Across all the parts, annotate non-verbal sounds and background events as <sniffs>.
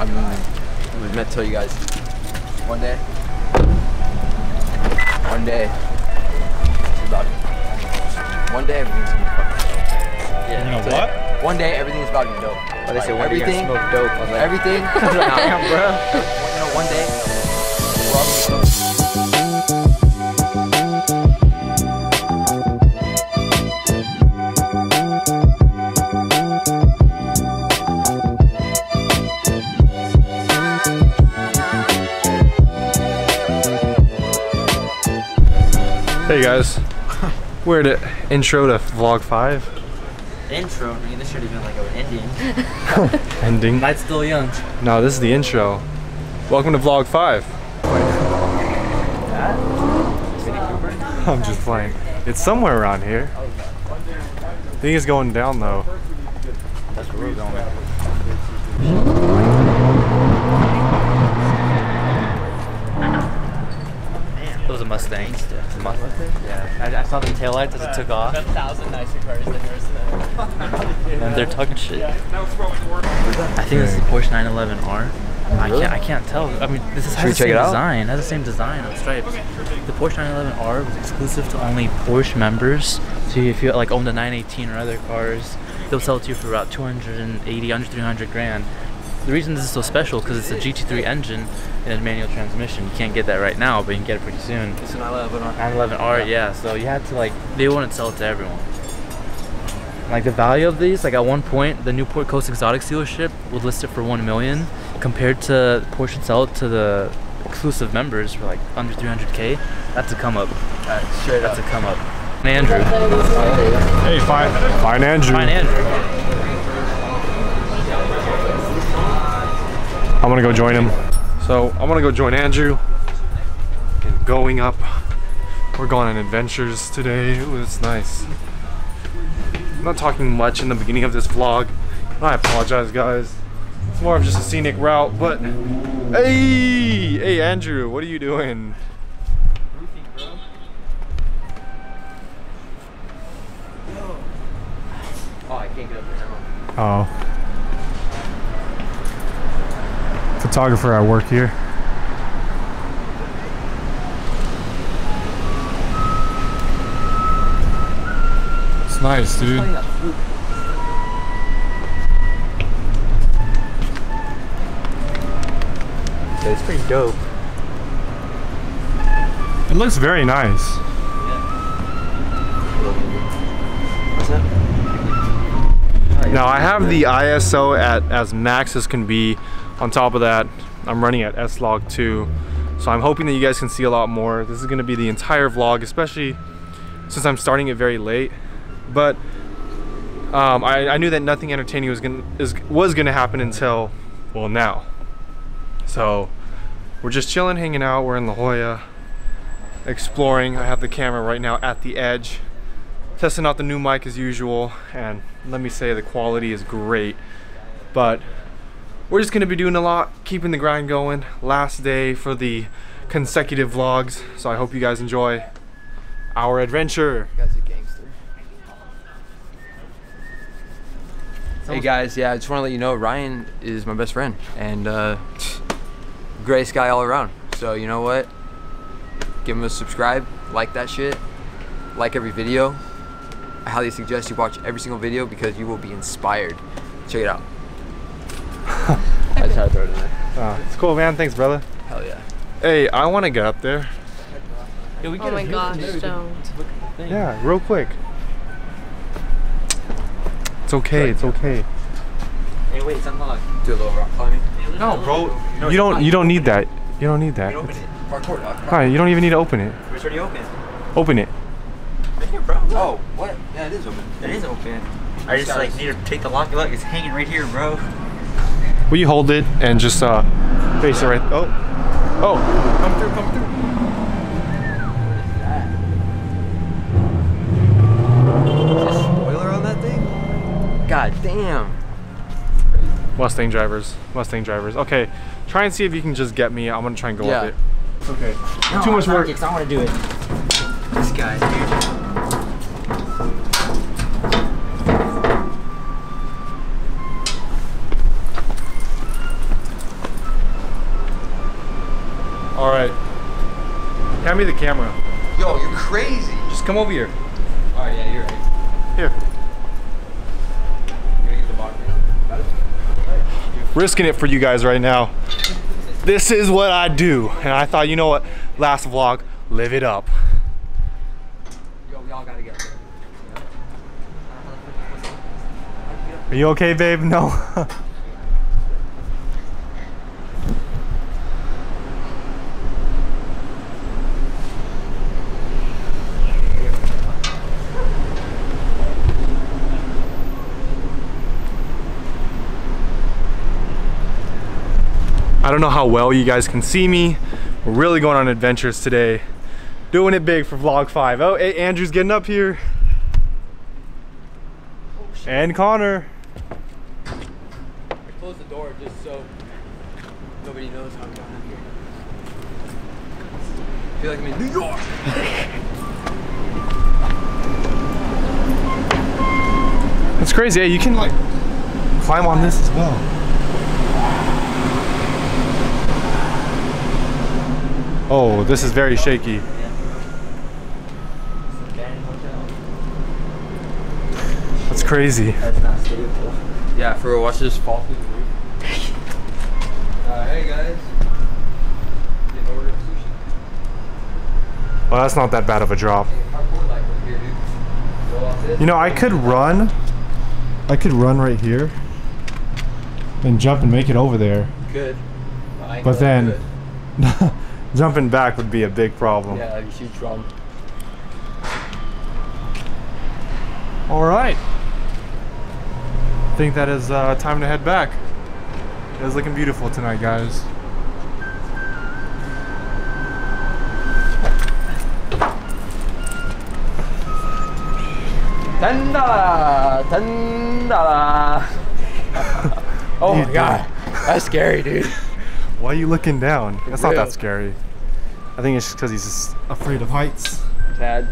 I mean, I was meant to tell you guys. One day. One day. It's about One day everything's gonna be fucking dope. Yeah. You know so what? One day everything's about to be dope. But they Like, said when you gonna everything, smoke dope. I was like, everything. <laughs> <laughs> damn, bro. <laughs> You know, one day we're all gonna be dope. Hey guys, <laughs> we're at intro to vlog five Intro, I mean, this should have been like an ending. <laughs> ending. Night's still young. No, this is the intro. Welcome to vlog five. I'm just playing. It's somewhere around here. I think it's going down though. That's where we're going. It was a Mustang. Yeah, a Mustang. Yeah, I, I saw the taillights as it took off. a thousand nicer cars than yours today. And they're talking shit. I think this is the Porsche 911R. I can't. I can't tell. I mean, this is, Should has we the check same it design. Has the same design on stripes. The Porsche 911R was exclusive to only Porsche members. So if you like own the 918 or other cars, they'll sell it to you for about 280, under 300 grand. The reason this is so special because it's a GT3 engine and a manual transmission. You can't get that right now, but you can get it pretty soon. It's an 11 on 911R, yeah. So you had to like they wouldn't sell it to everyone. Like the value of these, like at one point, the Newport Coast Exotics dealership would list it for one million, compared to Porsche would sell it to the exclusive members for like under 300k. That's a come up. straight That's up. a come up. And Andrew, Hey, fine, fine, Andrew. fine Andrew. I'm gonna go join him. So I'm gonna go join Andrew. And going up. We're going on adventures today. It was nice. I'm not talking much in the beginning of this vlog. I apologize, guys. It's more of just a scenic route, but hey, hey, Andrew, what are you doing? Oh, I can't get up there now. Oh. Photographer at work here. It's nice, dude. It's pretty dope. It looks very nice. What's that? Now I have the ISO at as max as can be. On top of that, I'm running at S-Log 2. So I'm hoping that you guys can see a lot more. This is gonna be the entire vlog, especially since I'm starting it very late. But um, I, I knew that nothing entertaining was gonna is, was gonna happen until well now. So we're just chilling, hanging out. We're in La Jolla, exploring. I have the camera right now at the edge testing out the new mic as usual and let me say the quality is great but we're just gonna be doing a lot keeping the grind going last day for the consecutive vlogs so i hope you guys enjoy our adventure You guys are gangster. Hey guys, yeah, I just want to let you know Ryan is my best friend and uh, <sniffs> greatest guy all around. So you know what? Give him a subscribe, like that shit, like every video. I highly suggest you watch every single video because you will be inspired. Check it out. I just had to throw it in there. uh, it's cool man thanks brother Hell yeah. hey i want to get up there Yeah, we Oh my gosh, don't. yeah real quick it's okay it's okay Hey, wait, it's unlocked. Do a little rock climbing. no bro you don't you don't need that you don't need that Open it. Parkour, dog. Hi, you don't even need to open it It's already open. open it Right here, bro. Oh, what? Yeah, it is open. It is open. I just like need to take the lock. Look, it's hanging right here, bro. Will you hold it and just uh face it right oh oh come through come through Spoiler on that thing? God damn. Mustang drivers, Mustang drivers. Okay, try and see if you can just get me. I'm gonna try and go Yeah. up it. Okay. Too much work. I want to do it. This guy, dude. Me the camera. Yo, you're crazy. Just come over here. All right, yeah, you're right. Here. You gonna get the bottom? Got it? Risking it for you guys right now. This is what I do. And I thought, you know what? Last vlog, live it up. Yo, we all gotta get there. Are you okay, babe? No. <laughs> I don't know how well you guys can see me. We're really going on adventures today. Doing it big for vlog five. Oh, hey, Andrew's getting up here. And Connor. I closed the door just so nobody knows how I'm going up here. I feel like I'm in New York. That's crazy. Yeah, you can like climb on this as well. Oh, this is very shaky. That's crazy. That's not stable. Yeah, for a watch this fall through the roof. Uh, hey guys. Get an order of sushi. Well, that's not that bad of a drop. Hey, parkour like over here, dude. Go off this. You know, I could run. I could run right here and jump and make it over there. Good. But then- good. <laughs> Jumping back would be a big problem. Yeah, a huge problem. All right. I think that is uh, time to head back. It is looking beautiful tonight, guys. Ten dollar, <laughs> oh my god, that's scary, dude. Why are you looking down? That's not that scary. I think it's just because he's just afraid of heights. Tad.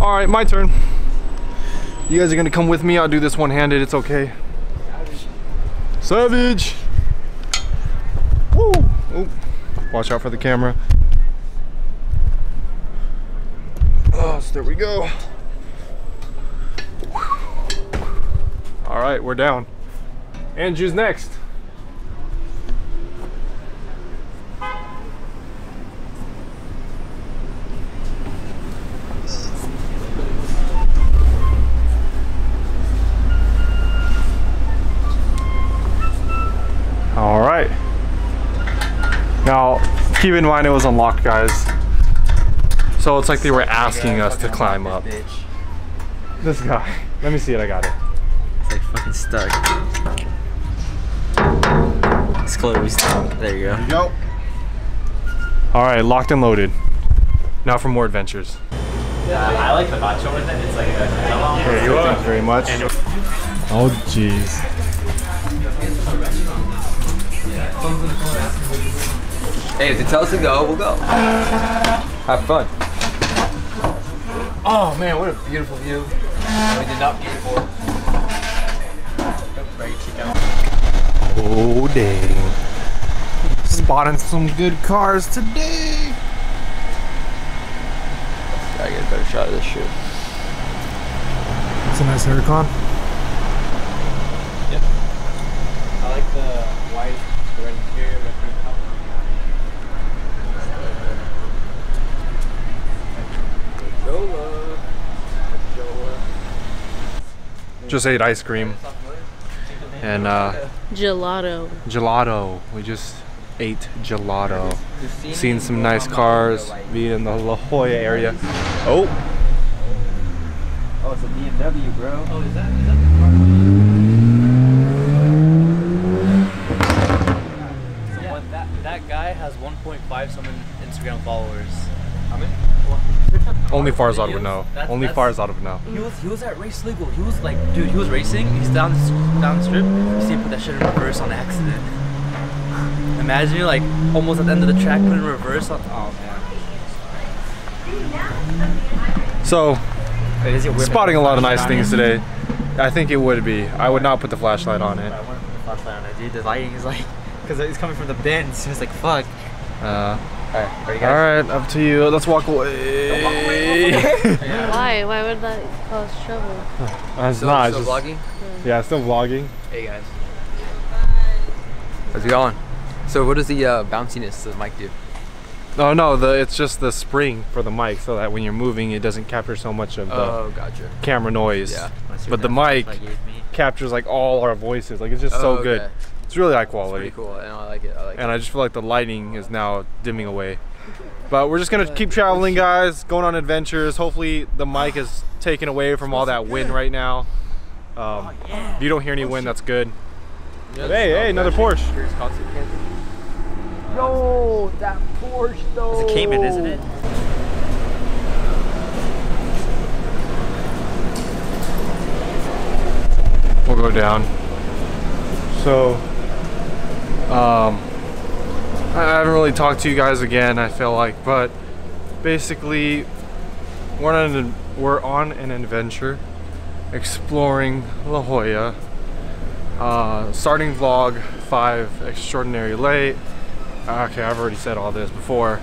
All right, my turn. You guys are gonna come with me. I'll do this one-handed. It's okay. Savage. Woo! Oh, watch out for the camera. Oh, so there we go. All right, we're down. Andrew's next. All right. Now, keep in mind it was unlocked, guys. So it's like they were asking us to climb up. This guy. Let me see it. I got it. It's stuck. It's closed. There you go. Go. All right, locked and loaded. Now for more adventures. I like the macho with it. It's like a Here you are. Thank you very much. Oh, jeez. Hey, if they tell us to go, we'll go. Have fun. Oh man, what a beautiful view. We did not pay for. Oh, dang. Spotting some good cars today. I Gotta get a better shot of this shit. It's a nice Huracan. Yep. I like the white, the red interior, red paint. Jola. Jola. Just ate ice cream and uh, Gelato. gelato. We just ate gelato. Seen some nice cars, being in the La Jolla area. Oh, Oh, it's a BMW, bro. Oh, is that, is that the car? that, that guy has 1.5 something Instagram followers. How many? Only Farzad would know. That's- Only that's- Farzad would know. He was he was at race legal. He was like, dude, he was racing. He's down the, down the strip. You see him put that shit in reverse on accident. <sighs> Imagine you're like almost at the end of the track, put in reverse on. Oh man. So, spotting a lot of nice things today. I think it would be. I would not put the flashlight on it. I want to put the flashlight on it, dude. The lighting is like, because it's coming from the bin, so it's like, fuck. Uh, Alright, all right, up to you. Let's walk away. Why? <laughs> Why would that cause trouble? That's Still, not. it's still just- vlogging? Yeah, still vlogging. Hey guys. How's it going? So what does the uh, bounciness of the mic do? Oh no, the it's just the spring for the mic, so that when you're moving, it doesn't capture so much of the Oh, gotcha. camera noise. Yeah. But the mic- Like gave me. Captures like all our voices. Like it's just so Oh, good. okay. It's really high It's quality. pretty cool. And I like it. I like and it. I just feel like the lighting is now dimming away. But we're just gonna keep traveling, guys, going on adventures. Hopefully, the mic is taken away from all that wind right now. Um, if you don't hear any wind, that's good. Yeah, hey, hey, another Porsche. Curious concept camping. Yo, that Porsche though. It's a Cayman, isn't it? We'll go down. So, um, I haven't really talked to you guys again. I feel like, but basically, we're on an we're on an adventure, exploring La Jolla. Uh, starting vlog five extraordinary late. Okay, I've already said all this before,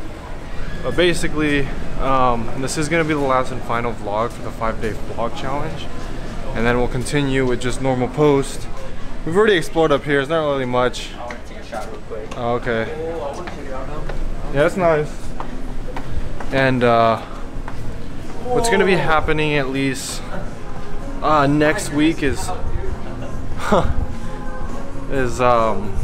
but basically, um, this is gonna be the last and final vlog for the five-day vlog challenge and then we'll continue with just normal post. We've already explored up here. It's not really much. I want to take a shot real quick. Oh, okay. I want to check it out now. Yeah, that's nice. And uh, what's gonna be happening at least uh, next week is <laughs> is um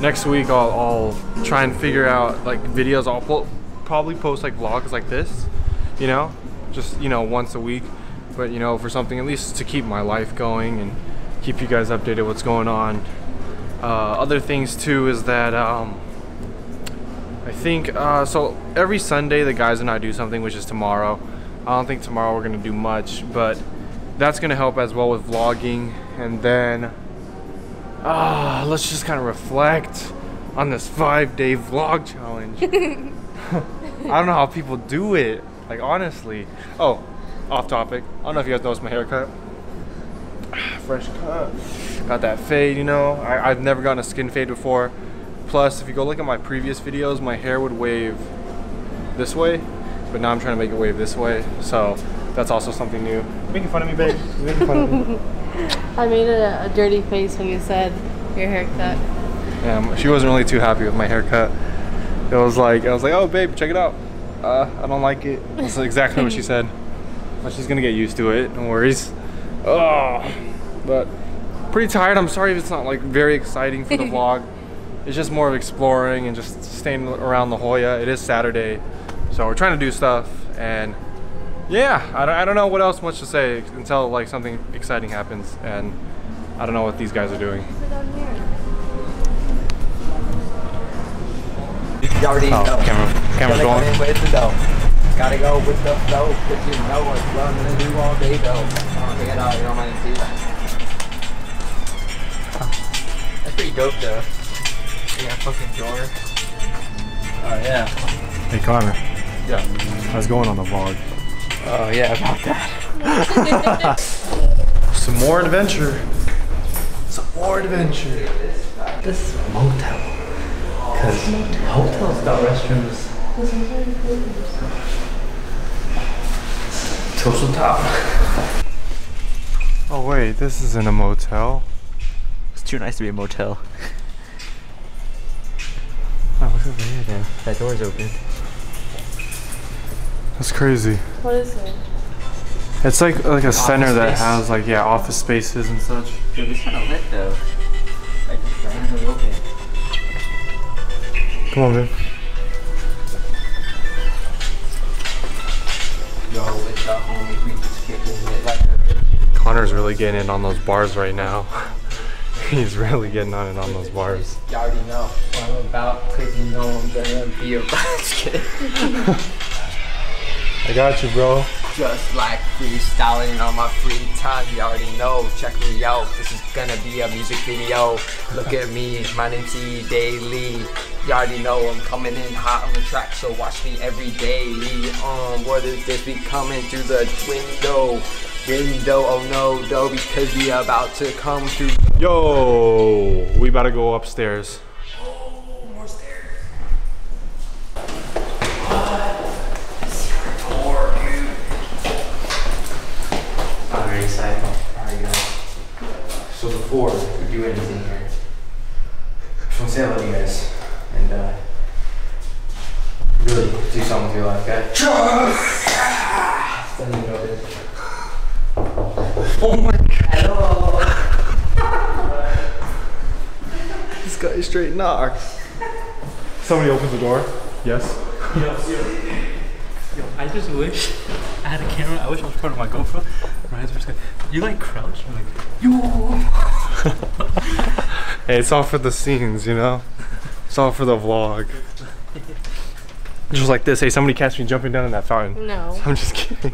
next week I'll, I'll try and figure out like videos. I'll po- probably post like vlogs like this, you know, just you know once a week. But you know, for something at least to keep my life going and keep you guys updated what's going on. Uh, other things too is that um, I think uh, so. Every Sunday, the guys and I do something, which is tomorrow. I don't think tomorrow we're gonna do much, but that's gonna help as well with vlogging. And then, ah, let's just kind of reflect on this five-day vlog challenge. <laughs> <laughs> I don't know how people do it. Like honestly. Oh, off topic. I don't know if you guys noticed my haircut. <sighs> Fresh cut. Got that fade, you know. I, I've never gotten a skin fade before. Plus, if you go look at my previous videos, my hair would wave this way, but now I'm trying to make it wave this way. So that's also something new. You making fun of me, babe? You making fun of me? <laughs> I made a, a dirty face when you said your haircut. Um, she wasn't really too happy with my haircut. It was like I was like, "Oh, babe, check it out." Uh, I don't like it. That's exactly what she said. But she's gonna get used to it. No worries. Oh, but pretty tired. I'm sorry if it's not like very exciting for the <laughs> vlog. It's just more of exploring and just staying around La Jolla. It is Saturday, so we're trying to do stuff and yeah, I don't, I don't know what else much to say until like something exciting happens and I don't know what these guys are doing. You already Oh, know. camera, camera's go going. In with the dough. Gotta go with the flow, cause you know what I'm gonna do all day though. Oh, check it out, you don't mind to see that. That's pretty dope though. Yeah, fucking door. Oh yeah. Hey Connor, Yeah. how's it going on the vlog? Oh yeah, about that. <laughs> Some more adventure. Some more adventure. This is motel. Because hotels got restrooms. Social top. Oh wait, this isn't a motel. It's too nice to be a motel. Oh, look over here then. That door's open. That's crazy. What is it? It's like like a center that has like yeah office spaces and such. Dude, it's kind of lit though. Like just randomly open. Come on, man. Connor's really getting in on those bars right now. <laughs> He's really getting on it on those bars. You already know what I'm about, cause you know I'm gonna be a <laughs> basket. I got you, bro. Just like freestyling on my free time, you already know. Check me out, this is gonna be a music video. Look at me, my name's E Daily. You already know I'm coming in hot on the track, so watch me every day. Um, what is this? We coming through the window. Window. Oh no, though, because we about to come through. Yo, we about to go upstairs. More stairs. I'm very excited. Alright guys. So before we do anything here, I just want to say hello to you guys and uh, really do something with your life, guys. Doesn't even know it. Oh my god. this guy straight knocks. Somebody opens the door. Yes. Yo, yo, yo, I just wish I had a camera. I wish I was part of my GoPro. Ryan's just like, you like crouch? I'm like, yo. <laughs> Hey, it's all for the scenes, you know? It's all for the vlog. <laughs> Just like this. Hey, somebody catch me jumping down in that fountain. No. I'm just kidding.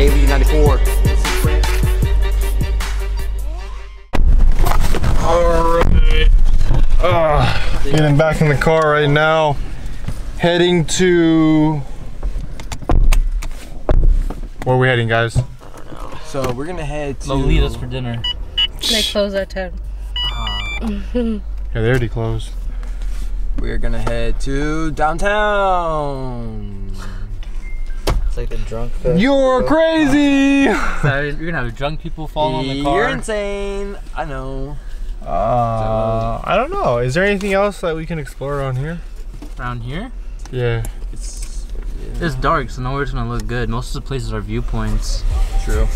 Daily 94. Alright. Uh, getting back in the car right now. Heading to. Where are we heading, guys? So we're gonna head to Lolitas for dinner. They close at 10. <laughs> Yeah, they already closed. We're gonna head to downtown. It's like the drunk fest. You're crazy! So you're gonna have drunk people fall in the car. You're insane. I know. Uh, I don't know. Is there anything else that we can explore around here? Around here, Yeah. It's it's dark, so nowhere's gonna look good. Most of the places are viewpoints. true.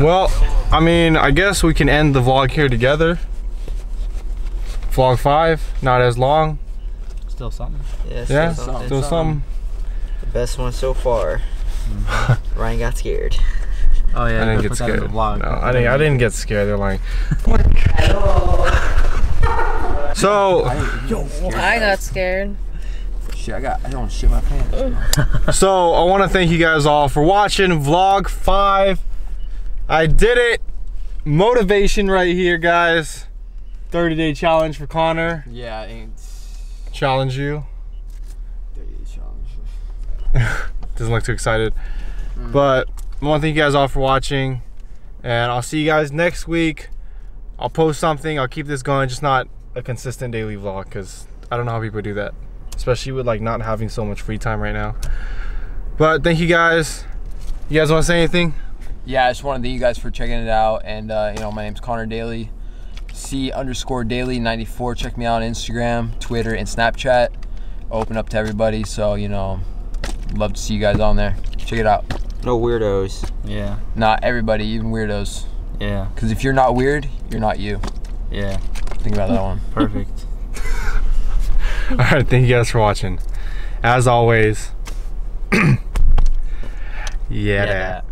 Well, I mean, I guess we can end the vlog here together. Vlog 5, not as long. Still something. Yeah, Yeah, still something. still some. The best one so far. <laughs> Ryan got scared. Oh yeah, I didn't get put that in scared. the vlog. No, I didn't. I didn't get scared. They're like, so, I got scared. Shit, I got. I don't shit my pants. <laughs> so I want to thank you guys all for watching vlog five. I did it. Motivation right here, guys. 30 day challenge for Connor. Yeah, ain't. Challenge you. challenge. <laughs> Doesn't look too excited. But I want to thank you guys all for watching. And I'll see you guys next week. I'll post something. I'll keep this going, just not a consistent daily vlog because I don't know how people do that. Especially with like not having so much free time right now. But thank you guys. You guys want to say anything? Yeah, I just want to thank you guys for checking it out. And uh, you know, my name's Connor Daly. C underscore Daily 94. Check me out on Instagram, Twitter, and Snapchat. Open up to everybody. So you know, love to see you guys on there. Check it out. No weirdos. Yeah, Not everybody, even weirdos. yeah, Because if you're not weird, you're not you. yeah. Think about that one. <laughs> <laughs> Perfect. All right, thank you guys for watching. As always, <clears throat> yeah. yeah. that.